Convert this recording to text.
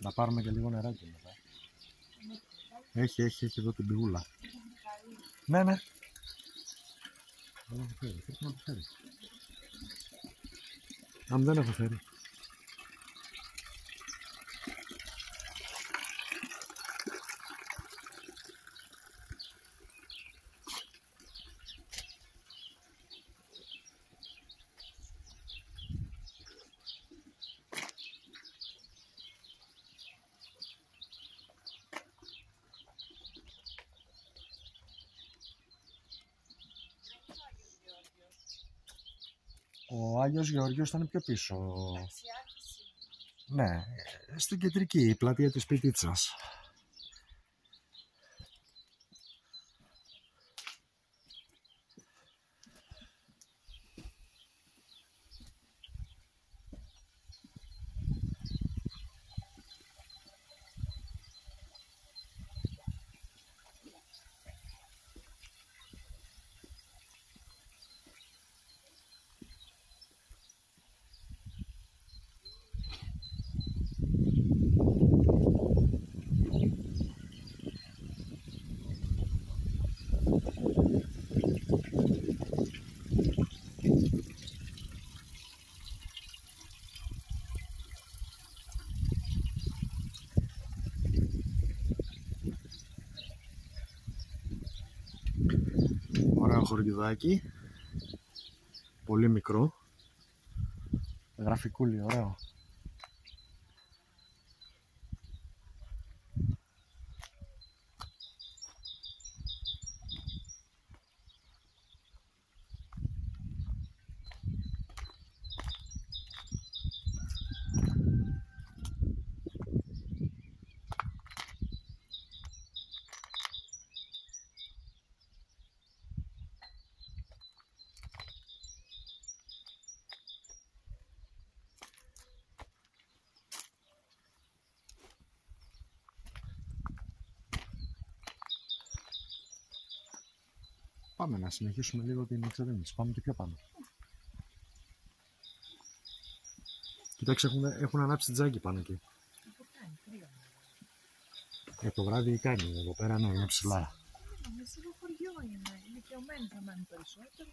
Να πάρουμε και λίγο νεράκι μετά. Έχει, έχει, έχει εδώ την πηγούλα. Ναι, ναι. Δεν έχω φέρει, πρέπει να το φέρει. Αν δεν έχω φέρει. Ο Άγιος Γεώργιος ήταν πιο πίσω. Ναι, στην κεντρική, η πλατεία της Πιτίτσας. Ωραίο χωριουδάκι. Πολύ μικρό. Γραφικούλι, ωραίο. Πάμε να συνεχίσουμε λίγο την εξερεύνηση. Πάμε και πιο πάνω. Κοιτάξτε, έχουν, έχουν ανάψει τζάκι πάνω εκεί. Για το βράδυ κάνει, εδώ πέρα ναι, είναι ψηλά. Μισή χωριό είναι. Ηλικιωμένοι θα μένουν περισσότερο.